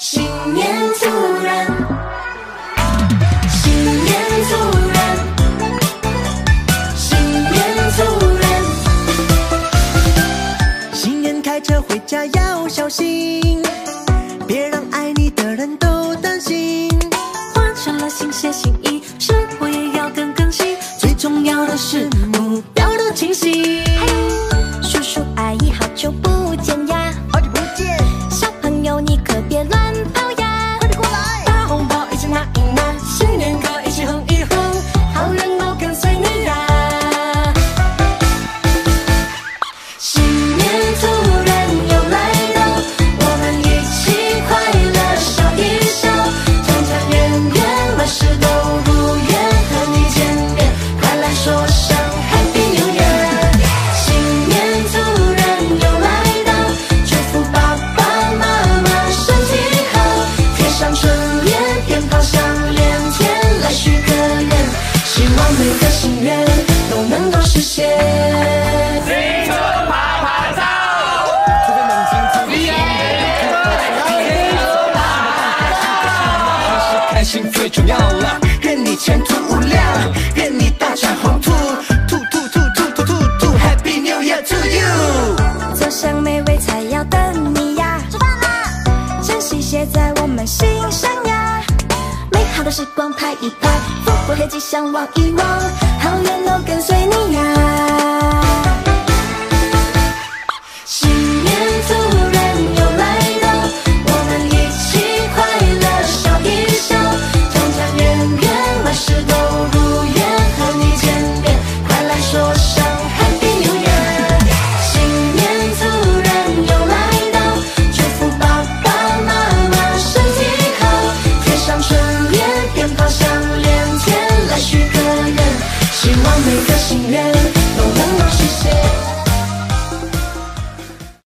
新年突然，新年突然，新年突然，新年开车回家要小心，别让爱你的人都担心。换上了新鞋新衣，生活也要更更新，最重要的是目标都清晰。心愿都能够实现。开心最重要了，愿你前途无量，愿你大展宏图，兔兔兔兔兔兔兔，Happy New Year to you。坐上美味菜肴等你呀，吃饭啦！珍惜写在我们心上呀，美好的时光拍一拍，我黑吉祥望一望，好运都跟随你呀。